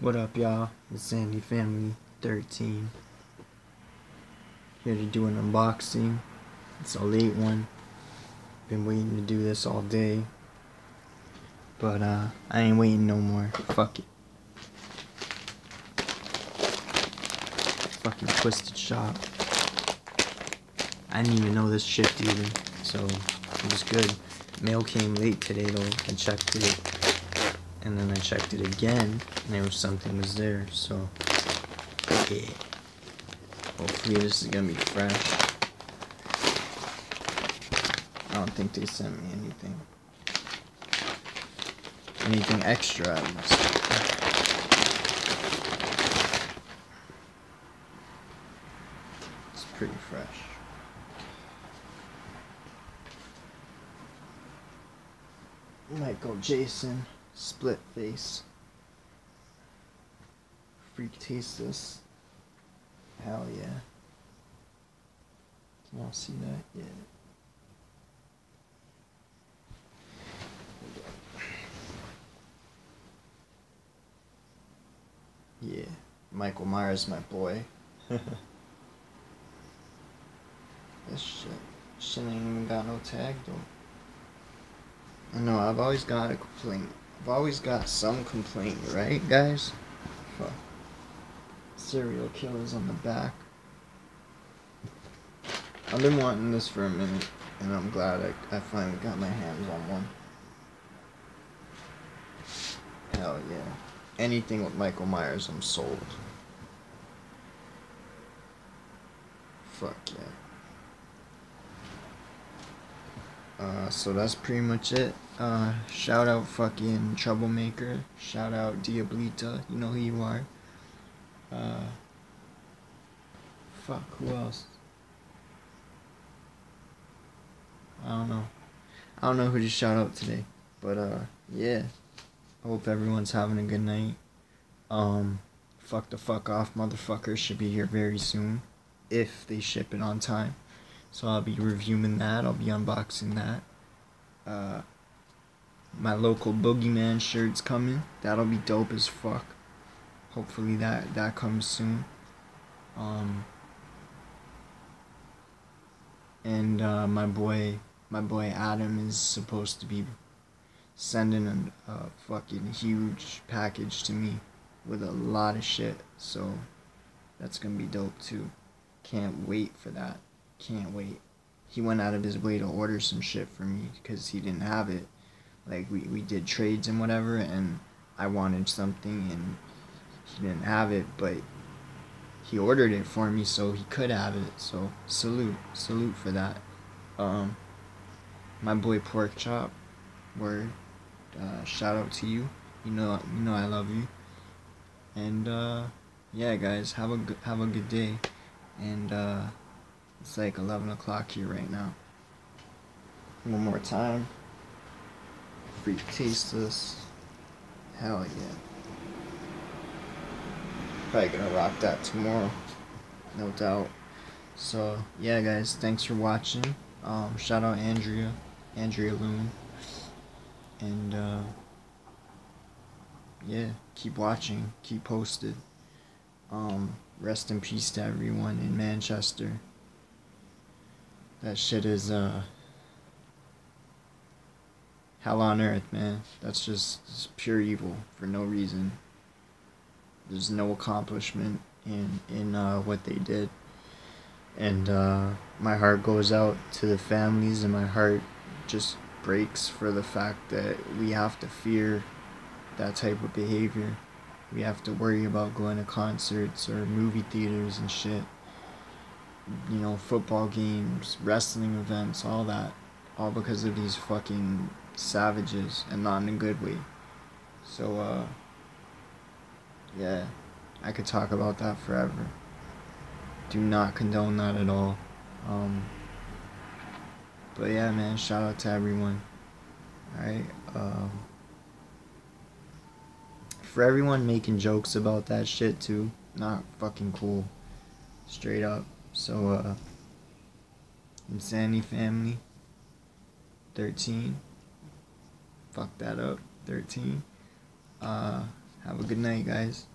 What up, y'all? It's Insanity Family 13. Here to do an unboxing. It's a late one. Been waiting to do this all day. But, uh, I ain't waiting no more. Fuck it. Fucking Twisted Shop. I didn't even know this shipped either. So, it was good. Mail came late today though. I checked it and then I checked it again, and there was something was there, so, yeah. Hopefully this is gonna be fresh. I don't think they sent me anything. Anything extra. It's pretty fresh. Michael Jason. Split face. Freektasteless. Hell yeah. Can y'all see that? Yeah. Yeah. Michael Myers, my boy. this shit. Shit ain't even got no tag though. I know, I've always got a complaint I've always got some complaint, right, guys? Fuck. Serial killers on the back. I've been wanting this for a minute, and I'm glad I, I finally got my hands on one. Hell yeah. Anything with Michael Myers, I'm sold. Fuck yeah. Uh, so that's pretty much it. Uh, shout out fucking Troublemaker. Shout out Diablita. You know who you are. Uh, fuck, who else? I don't know. I don't know who to shout out today. But, uh, yeah. I hope everyone's having a good night. Um, fuck the fuck off motherfuckers should be here very soon. If they ship it on time. So I'll be reviewing that. I'll be unboxing that. Uh, my local boogeyman shirt's coming. That'll be dope as fuck. Hopefully that that comes soon. Um, and uh, my boy, my boy Adam is supposed to be sending a, a fucking huge package to me with a lot of shit. So that's gonna be dope too. Can't wait for that. Can't wait. He went out of his way to order some shit for me because he didn't have it. Like we, we did trades and whatever and I wanted something and he didn't have it but he ordered it for me so he could have it. So salute, salute for that. Um my boy Pork Chop, word. Uh, shout out to you. You know you know I love you. And uh yeah guys, have a good have a good day. And uh it's like 11 o'clock here right now. One more time. Taste this. Hell yeah. Probably gonna rock that tomorrow. No doubt. So, yeah guys, thanks for watching. Um, shout out Andrea. Andrea Loon. And, uh, yeah, keep watching. Keep posted. Um, rest in peace to everyone in Manchester. That shit is, uh, hell on earth, man. That's just, pure evil for no reason. There's no accomplishment in, in, uh, what they did. And, uh, my heart goes out to the families and my heart just breaks for the fact that we have to fear that type of behavior. We have to worry about going to concerts or movie theaters and shit you know, football games, wrestling events, all that. All because of these fucking savages and not in a good way. So, uh, yeah, I could talk about that forever. Do not condone that at all. Um, but yeah, man, shout out to everyone. Alright, um, for everyone making jokes about that shit too, not fucking cool. Straight up. So, uh, Insanity Family, 13. Fuck that up, 13. Uh, Have a good night, guys.